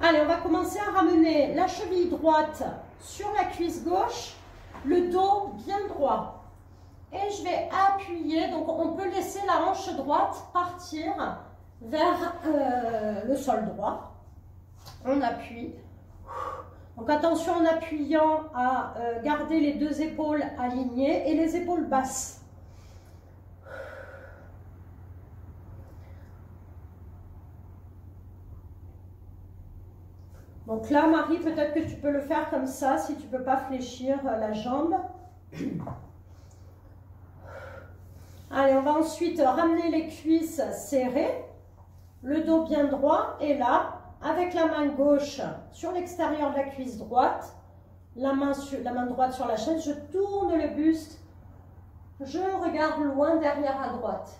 Allez, on va commencer à ramener la cheville droite sur la cuisse gauche, le dos bien droit. Et je vais appuyer, donc on peut laisser la hanche droite partir vers euh, le sol droit. On appuie. Donc attention en appuyant à euh, garder les deux épaules alignées et les épaules basses. Donc là, Marie, peut-être que tu peux le faire comme ça, si tu ne peux pas fléchir euh, la jambe. Allez, on va ensuite ramener les cuisses serrées, le dos bien droit, et là, avec la main gauche sur l'extérieur de la cuisse droite, la main, la main droite sur la chaise, je tourne le buste, je regarde loin derrière à droite.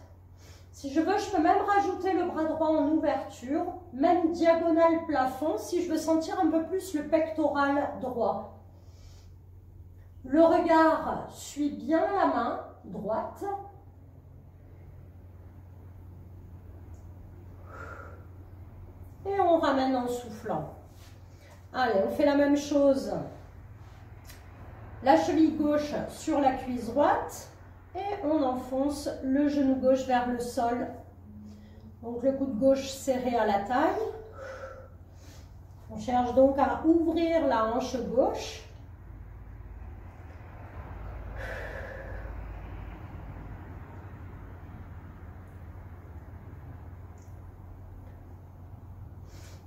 Si je veux, je peux même rajouter le bras droit en ouverture, même diagonale plafond, si je veux sentir un peu plus le pectoral droit. Le regard suit bien la main droite. Et on ramène en soufflant. Allez, on fait la même chose. La cheville gauche sur la cuisse droite. Et on enfonce le genou gauche vers le sol. Donc le coude gauche serré à la taille. On cherche donc à ouvrir la hanche gauche.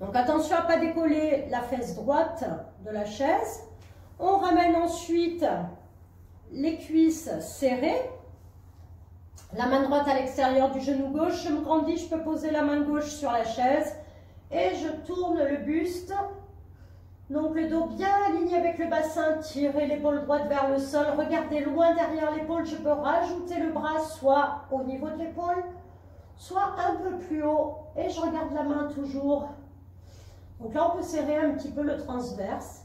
Donc attention à ne pas décoller la fesse droite de la chaise. On ramène ensuite les cuisses serrées. La main droite à l'extérieur du genou gauche. Je me grandis, je peux poser la main gauche sur la chaise. Et je tourne le buste. Donc le dos bien aligné avec le bassin. Tirez l'épaule droite vers le sol. Regardez loin derrière l'épaule. Je peux rajouter le bras soit au niveau de l'épaule, soit un peu plus haut. Et je regarde la main toujours. Donc là, on peut serrer un petit peu le transverse.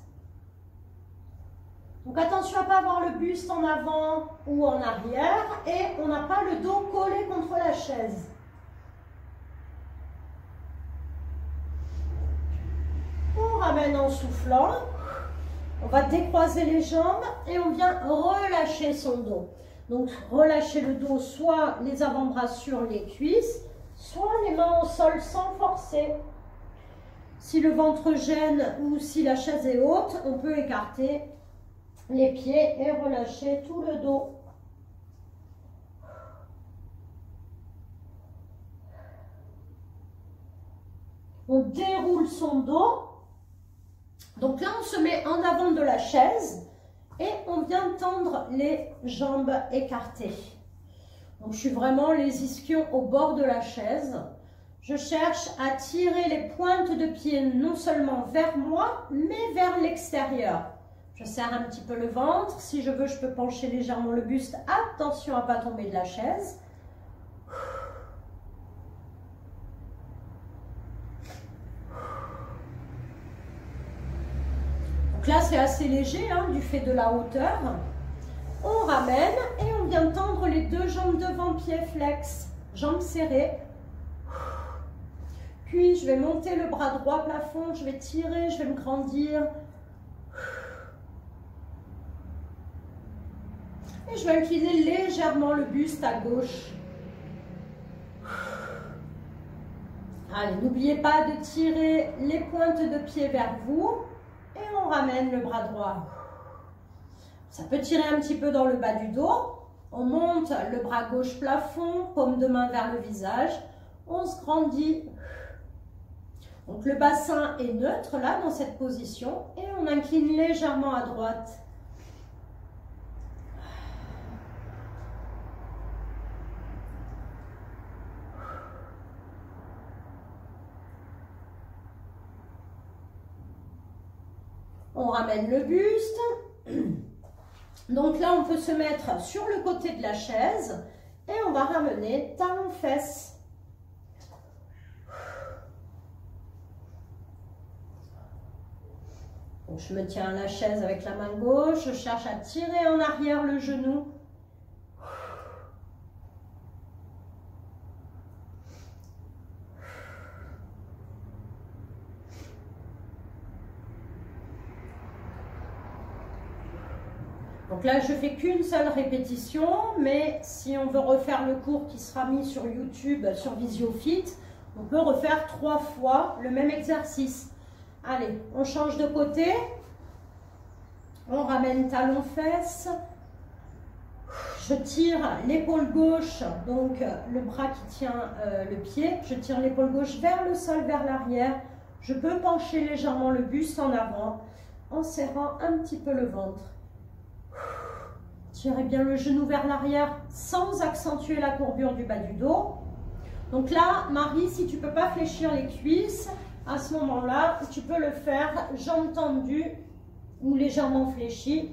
Donc attention à ne pas avoir le buste en avant ou en arrière et on n'a pas le dos collé contre la chaise. On ramène en soufflant. On va décroiser les jambes et on vient relâcher son dos. Donc relâcher le dos, soit les avant-bras sur les cuisses, soit les mains au sol sans forcer. Si le ventre gêne ou si la chaise est haute, on peut écarter les pieds et relâcher tout le dos. On déroule son dos. Donc là, on se met en avant de la chaise et on vient tendre les jambes écartées. Donc je suis vraiment les ischions au bord de la chaise. Je cherche à tirer les pointes de pied non seulement vers moi, mais vers l'extérieur. Je serre un petit peu le ventre. Si je veux, je peux pencher légèrement le buste. Attention à ne pas tomber de la chaise. Donc là, c'est assez léger hein, du fait de la hauteur. On ramène et on vient tendre les deux jambes devant, pied flex, jambes serrées. Puis, je vais monter le bras droit plafond, je vais tirer, je vais me grandir. Et je vais incliner légèrement le buste à gauche. Allez, n'oubliez pas de tirer les pointes de pied vers vous et on ramène le bras droit. Ça peut tirer un petit peu dans le bas du dos. On monte le bras gauche plafond, paume de main vers le visage. On se grandit. Donc le bassin est neutre là dans cette position et on incline légèrement à droite. on ramène le buste. Donc là, on peut se mettre sur le côté de la chaise et on va ramener talon-fesse. Je me tiens à la chaise avec la main gauche, je cherche à tirer en arrière le genou. Donc là, je fais qu'une seule répétition, mais si on veut refaire le cours qui sera mis sur YouTube, sur VisioFit, on peut refaire trois fois le même exercice. Allez, on change de côté. On ramène talon-fesse. Je tire l'épaule gauche, donc le bras qui tient euh, le pied. Je tire l'épaule gauche vers le sol, vers l'arrière. Je peux pencher légèrement le buste en avant en serrant un petit peu le ventre. Tirez bien le genou vers l'arrière sans accentuer la courbure du bas du dos. Donc là, Marie, si tu ne peux pas fléchir les cuisses, à ce moment-là, tu peux le faire jambes tendues ou légèrement fléchies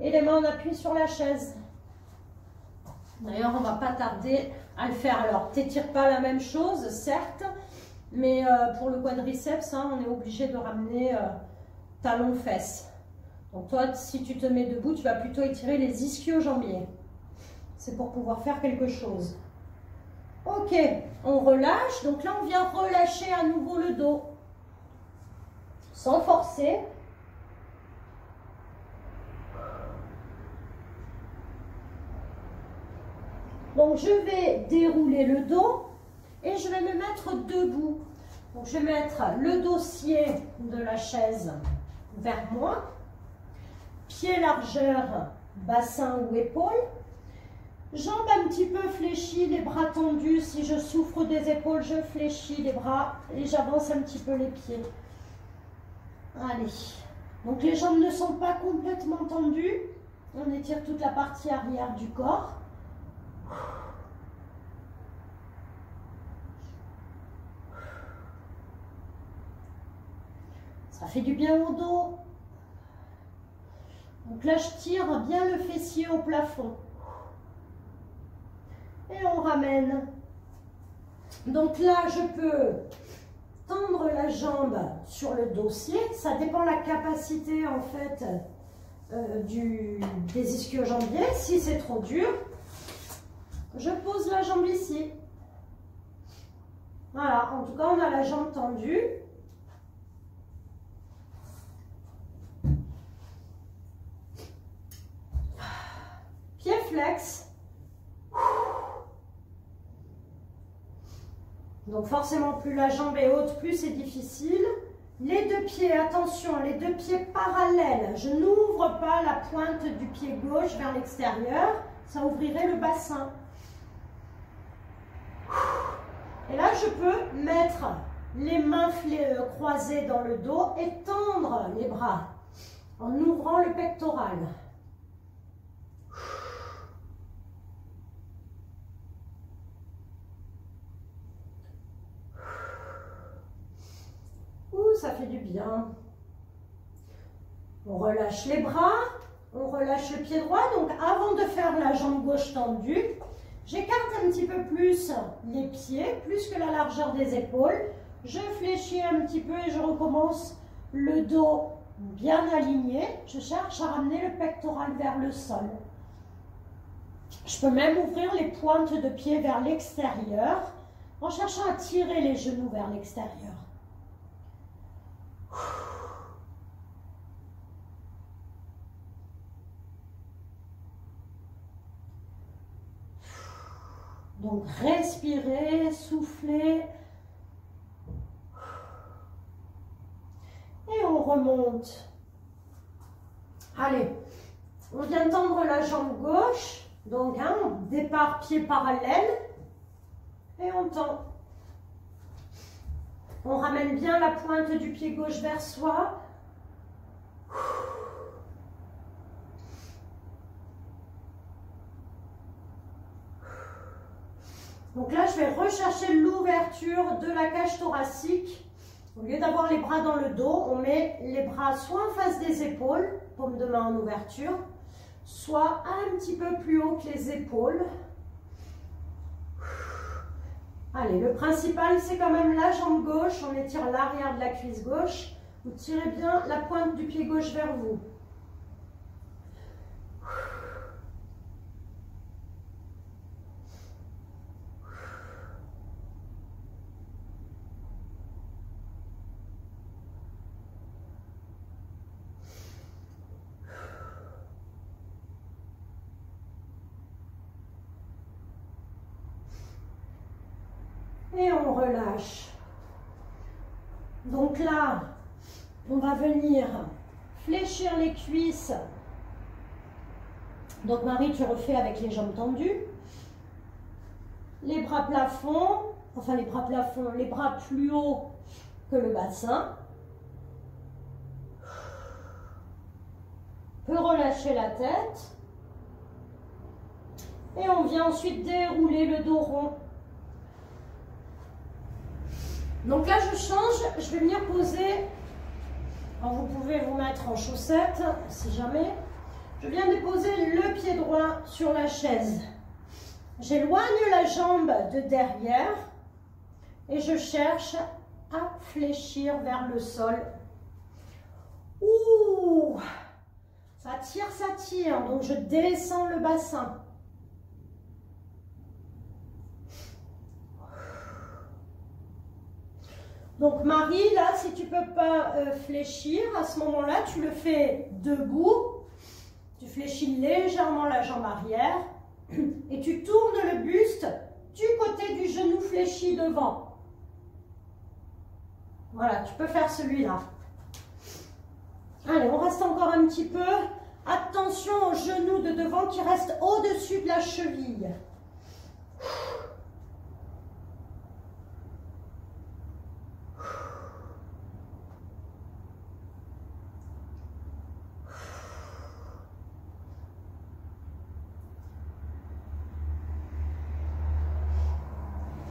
et les mains en appui sur la chaise. D'ailleurs, on va pas tarder à le faire. Alors, t'étires pas la même chose, certes, mais euh, pour le quadriceps, hein, on est obligé de ramener euh, talon-fesse. Donc toi, si tu te mets debout, tu vas plutôt étirer les ischio-jambiers. C'est pour pouvoir faire quelque chose. Ok, on relâche. Donc là, on vient relâcher à nouveau le dos. Sans forcer. Donc je vais dérouler le dos et je vais me mettre debout. Donc je vais mettre le dossier de la chaise vers moi pied largeur, bassin ou épaule. Jambes un petit peu fléchies, les bras tendus. Si je souffre des épaules, je fléchis les bras et j'avance un petit peu les pieds. Allez. Donc les jambes ne sont pas complètement tendues. On étire toute la partie arrière du corps. Ça fait du bien au dos. Donc là, je tire bien le fessier au plafond. Et on ramène. Donc là, je peux tendre la jambe sur le dossier. Ça dépend de la capacité, en fait, euh, du, des ischio-jambiers. Si c'est trop dur, je pose la jambe ici. Voilà, en tout cas, on a la jambe tendue. Donc forcément, plus la jambe est haute, plus c'est difficile. Les deux pieds, attention, les deux pieds parallèles. Je n'ouvre pas la pointe du pied gauche vers l'extérieur. Ça ouvrirait le bassin. Et là, je peux mettre les mains euh, croisées dans le dos et tendre les bras en ouvrant le pectoral. Ça fait du bien. On relâche les bras, on relâche le pied droit. Donc avant de faire la jambe gauche tendue, j'écarte un petit peu plus les pieds, plus que la largeur des épaules. Je fléchis un petit peu et je recommence le dos bien aligné. Je cherche à ramener le pectoral vers le sol. Je peux même ouvrir les pointes de pied vers l'extérieur en cherchant à tirer les genoux vers l'extérieur. Donc respirez, soufflez. Et on remonte. Allez, on vient tendre la jambe gauche. Donc, hein, départ pied parallèle. Et on tend. On ramène bien la pointe du pied gauche vers soi. Donc là, je vais rechercher l'ouverture de la cage thoracique. Au lieu d'avoir les bras dans le dos, on met les bras soit en face des épaules, paume de main en ouverture, soit un petit peu plus haut que les épaules. Allez, le principal, c'est quand même la jambe gauche. On étire l'arrière de la cuisse gauche. Vous tirez bien la pointe du pied gauche vers vous. Et on relâche. Donc là, on va venir fléchir les cuisses. Donc Marie, tu refais avec les jambes tendues. Les bras plafond, enfin les bras plafond, les bras plus hauts que le bassin. Peut relâcher la tête. Et on vient ensuite dérouler le dos rond. Donc là, je change, je vais venir poser, vous pouvez vous mettre en chaussettes, si jamais. Je viens déposer le pied droit sur la chaise. J'éloigne la jambe de derrière et je cherche à fléchir vers le sol. Ouh Ça tire, ça tire. Donc je descends le bassin. Donc Marie, là, si tu ne peux pas euh, fléchir, à ce moment-là, tu le fais debout. Tu fléchis légèrement la jambe arrière et tu tournes le buste du côté du genou fléchi devant. Voilà, tu peux faire celui-là. Allez, on reste encore un petit peu. Attention au genou de devant qui reste au-dessus de la cheville.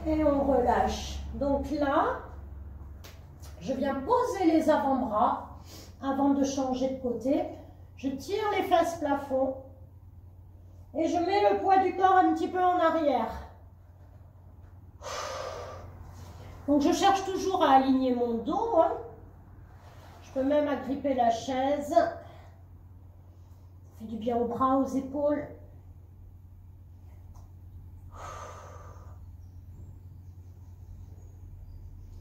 Et on relâche. Donc là, je viens poser les avant-bras avant de changer de côté. Je tire les fesses plafond et je mets le poids du corps un petit peu en arrière. Donc je cherche toujours à aligner mon dos. Hein. Je peux même agripper la chaise. Fait du bien aux bras, aux épaules.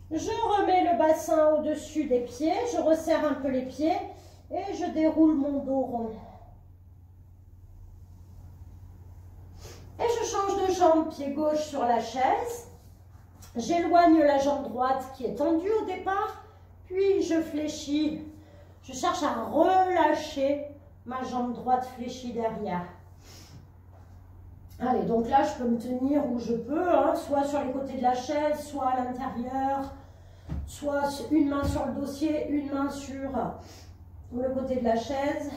Je remets le bassin au-dessus des pieds, je resserre un peu les pieds et je déroule mon dos rond. Et je change de jambe, pied gauche sur la chaise. J'éloigne la jambe droite qui est tendue au départ, puis je fléchis. Je cherche à relâcher ma jambe droite fléchie derrière. Allez, donc là, je peux me tenir où je peux, hein, soit sur les côtés de la chaise, soit à l'intérieur, soit une main sur le dossier, une main sur le côté de la chaise.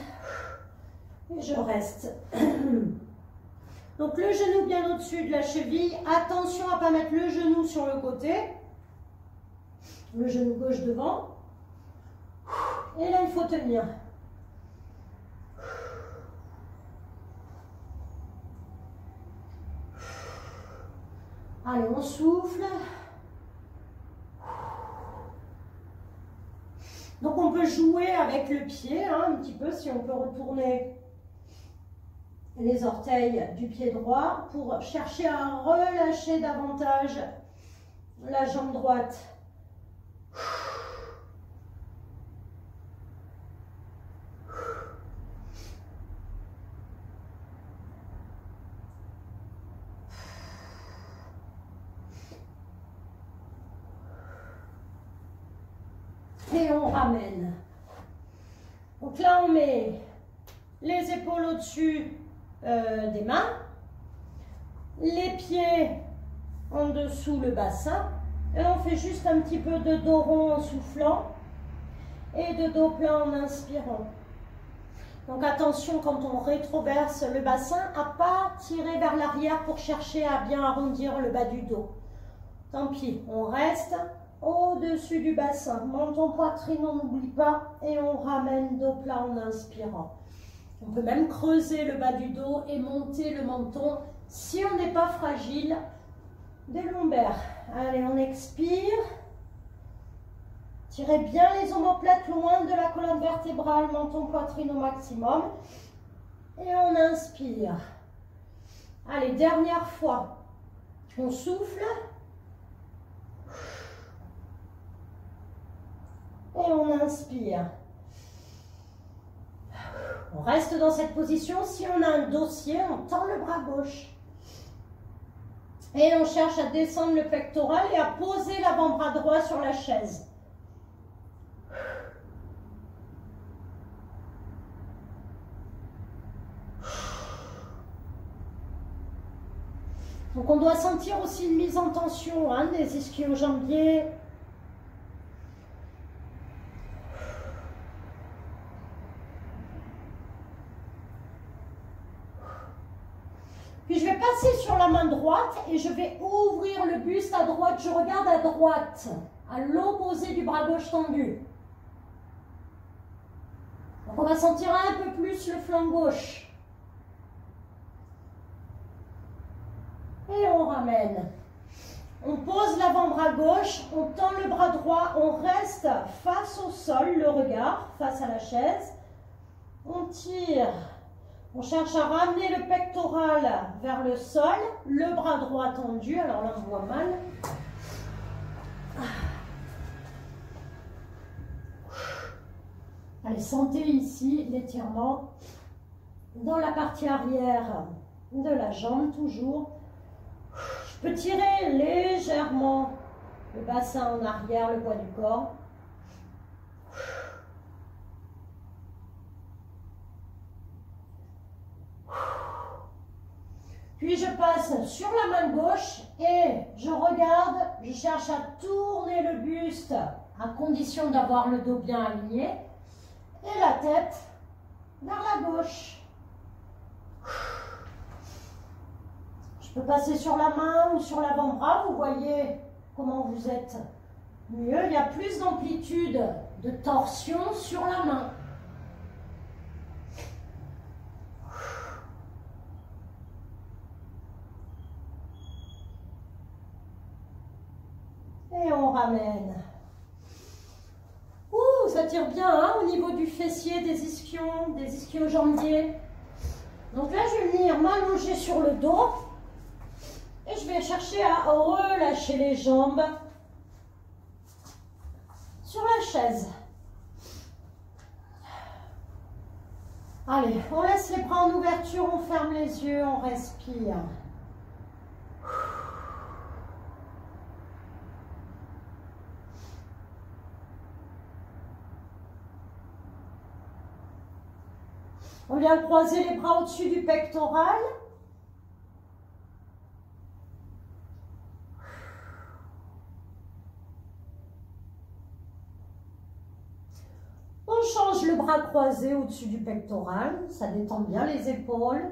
Et je reste. Donc le genou bien au-dessus de la cheville. Attention à ne pas mettre le genou sur le côté. Le genou gauche devant. Et là, il faut tenir. Allez, on souffle. Donc on peut jouer avec le pied hein, un petit peu si on peut retourner les orteils du pied droit pour chercher à relâcher davantage la jambe droite. Et on ramène. Donc là, on met les épaules au-dessus euh, des mains, les pieds en dessous le bassin, et on fait juste un petit peu de dos rond en soufflant et de dos plein en inspirant. Donc attention quand on rétroverse le bassin à pas tirer vers l'arrière pour chercher à bien arrondir le bas du dos. Tant pis, on reste au-dessus du bassin. Menton, poitrine, on n'oublie pas. Et on ramène dos plat en inspirant. On peut même creuser le bas du dos et monter le menton si on n'est pas fragile des lombaires. Allez, on expire. Tirez bien les omoplates loin de la colonne vertébrale, menton, poitrine au maximum. Et on inspire. Allez, dernière fois. On souffle. Et on inspire. On reste dans cette position. Si on a un dossier, on tend le bras gauche. Et on cherche à descendre le pectoral et à poser l'avant-bras droit sur la chaise. Donc on doit sentir aussi une mise en tension hein, des ischio-jambiers, sur la main droite et je vais ouvrir le buste à droite. Je regarde à droite, à l'opposé du bras gauche tendu. On va sentir un peu plus le flanc gauche. Et on ramène. On pose l'avant-bras gauche, on tend le bras droit, on reste face au sol, le regard, face à la chaise. On tire on cherche à ramener le pectoral vers le sol, le bras droit tendu. Alors là, on voit mal. Allez, sentez ici l'étirement dans la partie arrière de la jambe, toujours. Je peux tirer légèrement le bassin en arrière, le poids du corps. Je passe sur la main gauche et je regarde, je cherche à tourner le buste à condition d'avoir le dos bien aligné et la tête vers la gauche. Je peux passer sur la main ou sur l'avant-bras, vous voyez comment vous êtes mieux. Il y a plus d'amplitude de torsion sur la main. on Ouh, ça tire bien hein, au niveau du fessier, des ischions, des ischio-jambiers. Donc là, je vais venir m'allonger sur le dos et je vais chercher à relâcher les jambes sur la chaise. Allez, on laisse les bras en ouverture, on ferme les yeux, on respire. On vient croiser les bras au-dessus du pectoral. On change le bras croisé au-dessus du pectoral. Ça détend bien les épaules.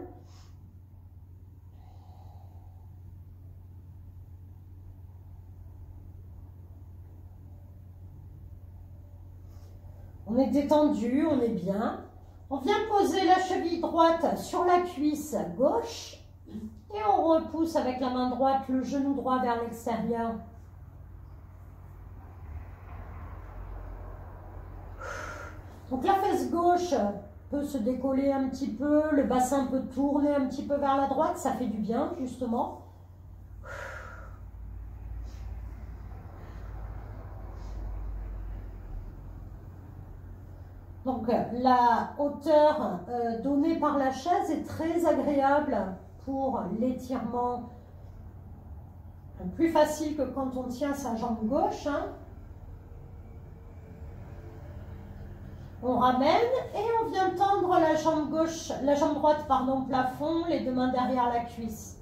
On est détendu, on est bien. On vient poser la cheville droite sur la cuisse gauche et on repousse avec la main droite le genou droit vers l'extérieur. Donc la fesse gauche peut se décoller un petit peu, le bassin peut tourner un petit peu vers la droite, ça fait du bien justement. Donc la hauteur euh, donnée par la chaise est très agréable pour l'étirement. Plus facile que quand on tient sa jambe gauche. Hein. On ramène et on vient tendre la jambe gauche, la jambe droite pardon, plafond, les deux mains derrière la cuisse.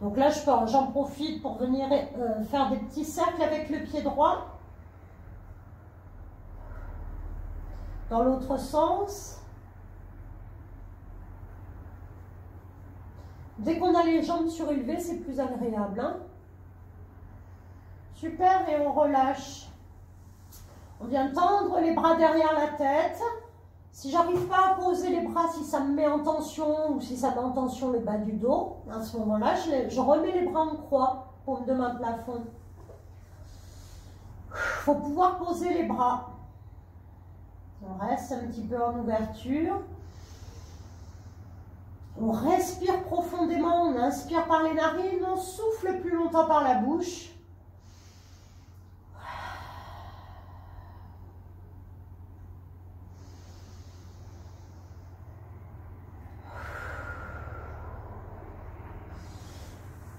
Donc là, j'en profite pour venir euh, faire des petits cercles avec le pied droit. Dans l'autre sens. Dès qu'on a les jambes surélevées, c'est plus agréable. Hein. Super, et on relâche. On vient tendre les bras derrière la tête. Si j'arrive pas à poser les bras, si ça me met en tension ou si ça met en tension le bas du dos, à ce moment-là, je, remets les bras en croix, paume de main plafond. Il faut pouvoir poser les bras. On reste un petit peu en ouverture. On respire profondément, on inspire par les narines, on souffle plus longtemps par la bouche.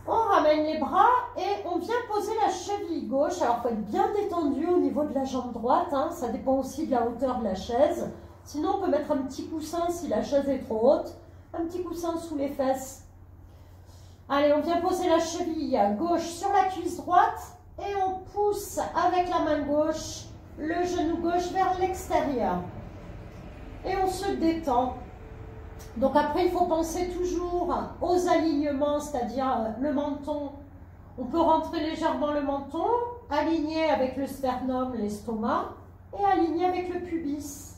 On ramène les bras et on vient poser la cheville gauche. Faut être bien détendu au niveau de la jambe droite. Hein. Ça dépend aussi de la hauteur de la chaise. Sinon, on peut mettre un petit coussin si la chaise est trop haute un petit coussin sous les fesses. Allez, on vient poser la cheville gauche sur la cuisse droite et on pousse avec la main gauche le genou gauche vers l'extérieur. Et on se détend. Donc après, il faut penser toujours aux alignements, c'est-à-dire le menton. On peut rentrer légèrement le menton, aligner avec le sternum, l'estomac, et aligner avec le pubis.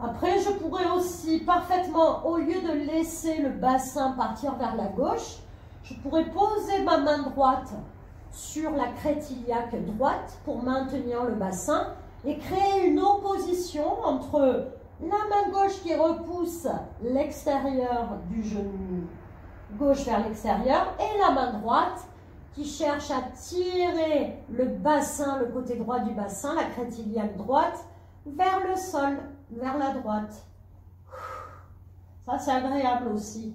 Après, je pourrais aussi parfaitement, au lieu de laisser le bassin partir vers la gauche, je pourrais poser ma main droite sur la crête droite pour maintenir le bassin et créer une opposition entre la main gauche qui repousse l'extérieur du genou gauche vers l'extérieur et la main droite qui cherche à tirer le bassin, le côté droit du bassin, la crête droite, vers le sol vers la droite. Ça, c'est agréable aussi.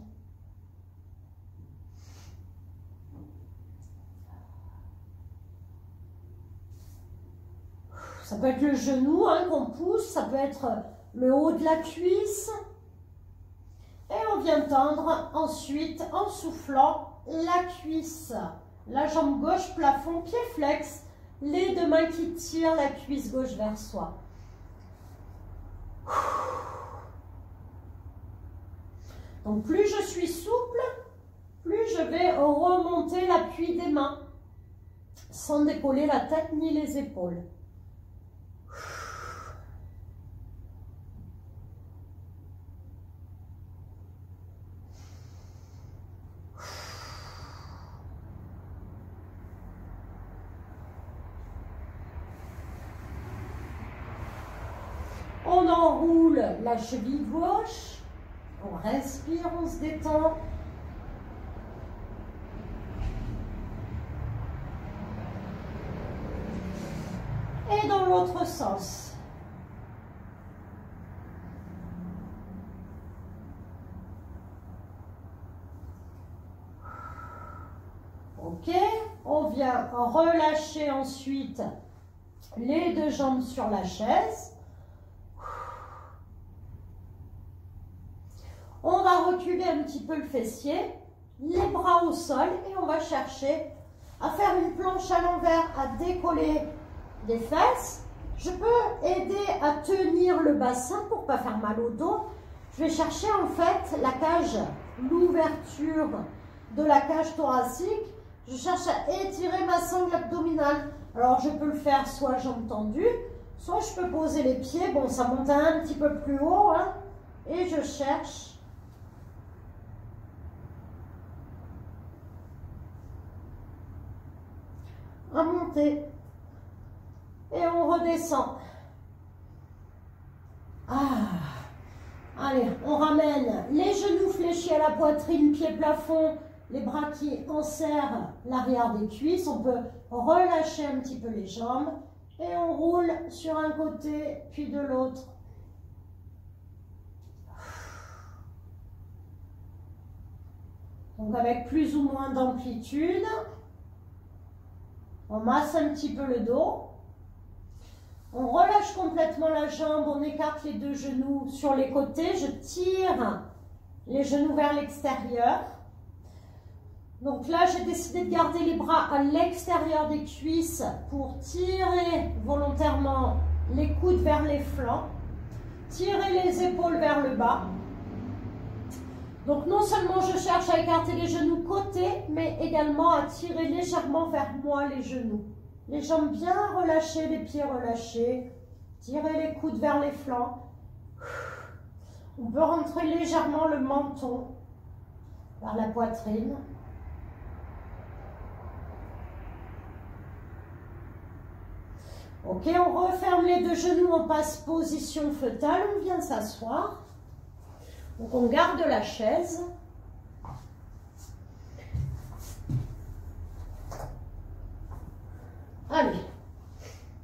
Ça peut être le genou hein, qu'on pousse, ça peut être le haut de la cuisse. Et on vient tendre ensuite en soufflant la cuisse. La jambe gauche, plafond, pied flex. Les deux mains qui tirent la cuisse gauche vers soi. Donc plus je suis souple, plus je vais remonter l'appui des mains sans décoller la tête ni les épaules. On enroule la cheville gauche. On respire, on se détend. Et dans l'autre sens. Ok, on vient relâcher ensuite les deux jambes sur la chaise. On va reculer un petit peu le fessier, les bras au sol et on va chercher à faire une planche à l'envers, à décoller les fesses. Je peux aider à tenir le bassin pour pas faire mal au dos. Je vais chercher en fait la cage, l'ouverture de la cage thoracique. Je cherche à étirer ma sangle abdominale. Alors je peux le faire soit jambes tendues, soit je peux poser les pieds. Bon, ça monte un petit peu plus haut. Hein, et je cherche Et on redescend. Ah. Allez, on ramène les genoux fléchis à la poitrine, pied plafond, les bras qui enserrent l'arrière des cuisses. On peut relâcher un petit peu les jambes et on roule sur un côté puis de l'autre. Donc avec plus ou moins d'amplitude. On masse un petit peu le dos. On relâche complètement la jambe, on écarte les deux genoux sur les côtés. Je tire les genoux vers l'extérieur. Donc là, j'ai décidé de garder les bras à l'extérieur des cuisses pour tirer volontairement les coudes vers les flancs. Tirer les épaules vers le bas. Donc non seulement je cherche à écarter les genoux côté, mais également à tirer légèrement vers moi les genoux. Les jambes bien relâchées, les pieds relâchés. Tirez les coudes vers les flancs. On peut rentrer légèrement le menton vers la poitrine. Ok, on referme les deux genoux, on passe position fœtale, on vient s'asseoir. Donc on garde la chaise. Allez.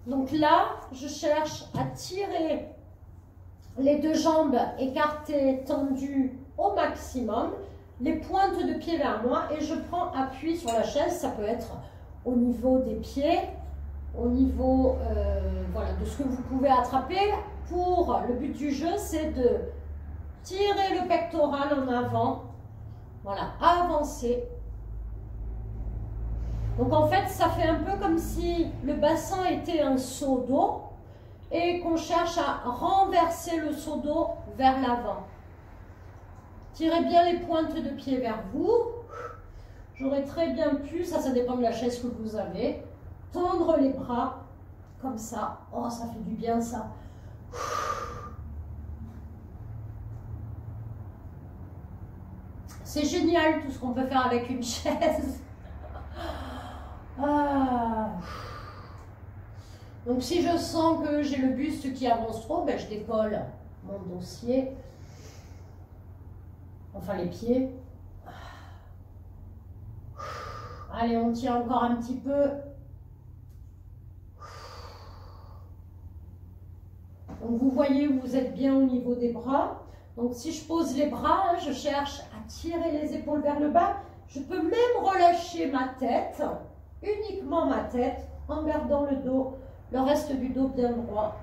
Donc là, je cherche à tirer les deux jambes écartées, tendues au maximum, les pointes de pied vers moi et je prends appui sur la chaise. Ça peut être au niveau des pieds, au niveau euh, de ce que vous pouvez attraper. Pour le but du jeu, c'est de tirer le pectoral en avant. Voilà, avancer. Donc en fait, ça fait un peu comme si le bassin était un seau d'eau et qu'on cherche à renverser le seau d'eau vers l'avant. Tirez bien les pointes de pied vers vous. J'aurais très bien pu, ça, ça dépend de la chaise que vous avez, tendre les bras comme ça. Oh, ça fait du bien ça. C'est génial tout ce qu'on peut faire avec une chaise. Ah. Donc si je sens que j'ai le buste qui avance trop, ben, je décolle mon dossier, enfin les pieds. Allez, on tient encore un petit peu. Donc vous voyez, vous êtes bien au niveau des bras. Donc si je pose les bras, je cherche à tirer les épaules vers le bas. Je peux même relâcher ma tête, uniquement ma tête, en gardant le dos le reste du dos bien droit.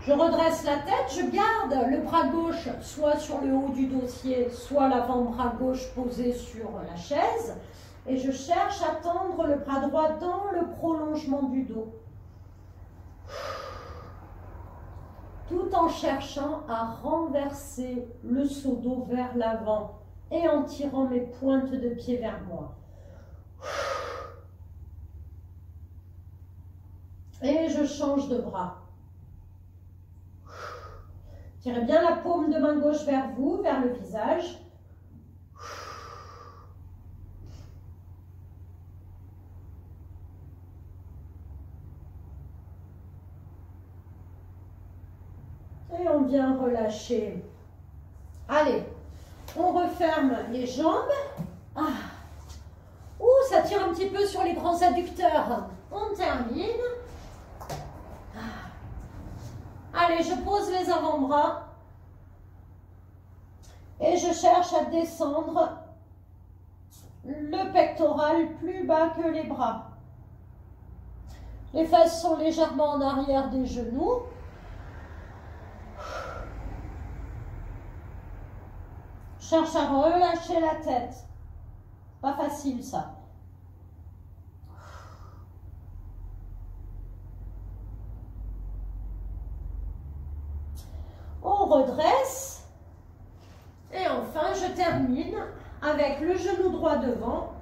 Je redresse la tête, je garde le bras gauche soit sur le haut du dossier, soit l'avant-bras gauche posé sur la chaise. Et je cherche à tendre le bras droit dans le prolongement du dos. tout en cherchant à renverser le seau d'eau vers l'avant et en tirant mes pointes de pied vers moi. Et je change de bras. Tirez bien la paume de main gauche vers vous, vers le visage. On vient relâcher. Allez, on referme les jambes. Ah. Ouh, ça tire un petit peu sur les grands adducteurs. On termine. Ah. Allez, je pose les avant-bras. Et je cherche à descendre le pectoral plus bas que les bras. Les fesses sont légèrement en arrière des genoux. Cherche à relâcher la tête. Pas facile ça. On redresse. Et enfin, je termine avec le genou droit devant,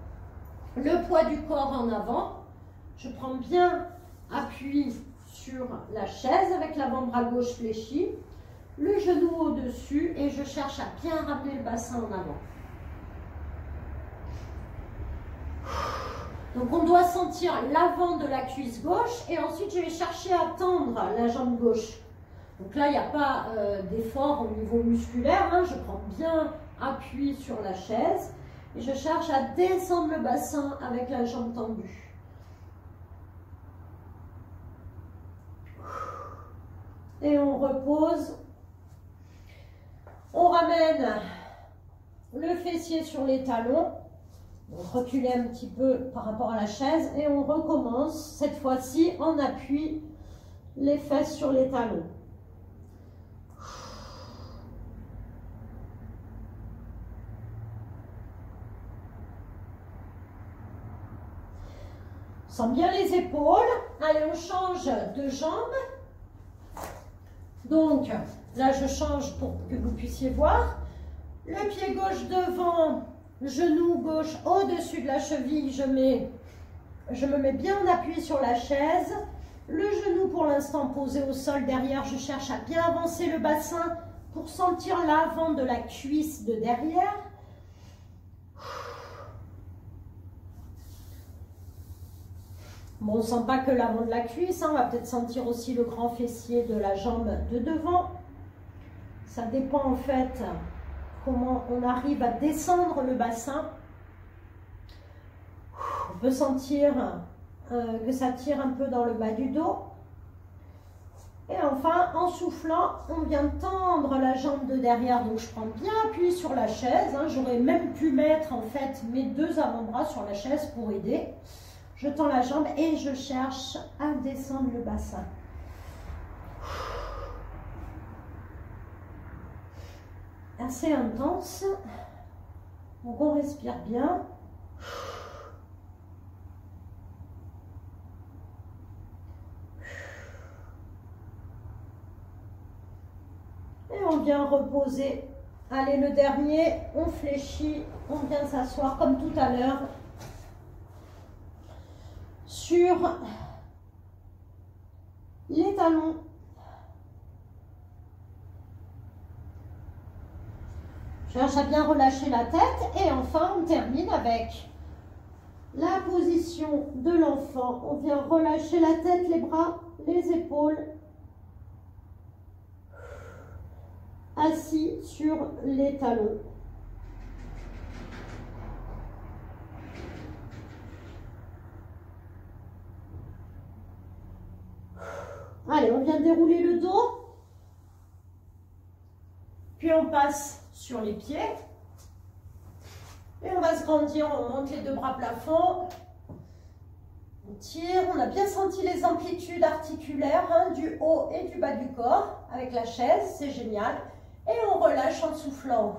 le poids du corps en avant. Je prends bien appui sur la chaise avec l'avant-bras gauche fléchi le genou au-dessus et je cherche à bien ramener le bassin en avant. Donc on doit sentir l'avant de la cuisse gauche et ensuite je vais chercher à tendre la jambe gauche. Donc là, il n'y a pas euh, d'effort au niveau musculaire. Hein. Je prends bien appui sur la chaise et je cherche à descendre le bassin avec la jambe tendue. Et on repose on ramène le fessier sur les talons. On recule un petit peu par rapport à la chaise et on recommence cette fois-ci en appui les fesses sur les talons. Sent bien les épaules. Allez, on change de jambe. Donc, Là, je change pour que vous puissiez voir. Le pied gauche devant, genou gauche au-dessus de la cheville, je, mets, je me mets bien en appui sur la chaise. Le genou pour l'instant posé au sol derrière, je cherche à bien avancer le bassin pour sentir l'avant de la cuisse de derrière. Bon, on ne sent pas que l'avant de la cuisse, hein. on va peut-être sentir aussi le grand fessier de la jambe de devant. Ça dépend en fait comment on arrive à descendre le bassin. On peut sentir euh, que ça tire un peu dans le bas du dos. Et enfin, en soufflant, on vient tendre la jambe de derrière. Donc, je prends bien appui sur la chaise. Hein. J'aurais même pu mettre, en fait, mes deux avant-bras sur la chaise pour aider. Je tends la jambe et je cherche à descendre le bassin. Assez intense. Donc, on respire bien. on vient reposer. Allez, le dernier, on fléchit, on vient s'asseoir comme tout à l'heure sur les talons. Cherche à bien relâcher la tête et enfin on termine avec la position de l'enfant. On vient relâcher la tête, les bras, les épaules assis sur les talons. Allez, on vient dérouler le dos. Puis on passe les pieds. Et on va se grandir, on monte les deux bras plafond. On tire, on a bien senti les amplitudes articulaires hein, du haut et du bas du corps avec la chaise, c'est génial. Et on relâche en soufflant.